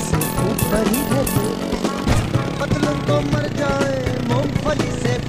से ऊपर ही है तो। मर जाए मूंगफली से